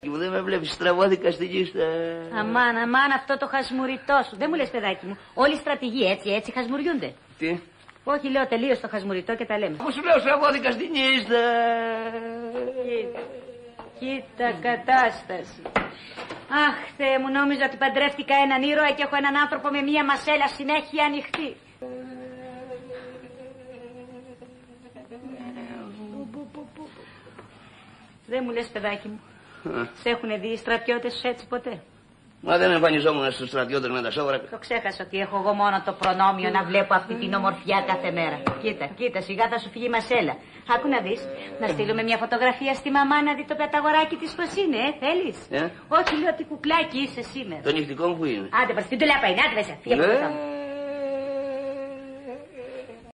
Και μου δεν με βλέπεις στραβώθηκα στην κίστα. Αμάν, αμάν αυτό το χασμουριτό σου. Δεν μου λες παιδάκι μου. Όλοι οι στρατηγοί έτσι, έτσι χασμουριούνται. Τι; Όχι, λέω τελείω το χασμουριτό και τα λέμε. Μου σου λέω στραβώθηκα στην κίστα. Κοίτα, κοίτα κατάσταση. Αχ, Θεέ μου, νόμιζα ότι παντρεύτηκα έναν ήρωα και έχω έναν άνθρωπο με μία μασέλα συνέχεια ανοιχτή. Δεν μου λες παιδάκι μου. Σε έχουν δει οι στρατιώτες σου έτσι ποτέ; Μα δεν εμφανιζόμουν στους στρατιώτες με τα σόβρα. Το ξέχασα ότι έχω εγώ μόνο το προνόμιο να βλέπω αυτή την ομορφιά κάθε μέρα. Κοίτα, κοίτα, σιγά θα σου φύγει η μασέλα. Άκου να δεις, να στείλουμε μια φωτογραφία στη μαμά να δει το πεταγοράκι της πως είναι, ε, θέλεις; Ε; Όχι, λέω τι κουκλάκι είσαι σήμερα. Το νυχτικό μου που είναι. Άντε, προς την τουλάπα είναι, άντε μέσα,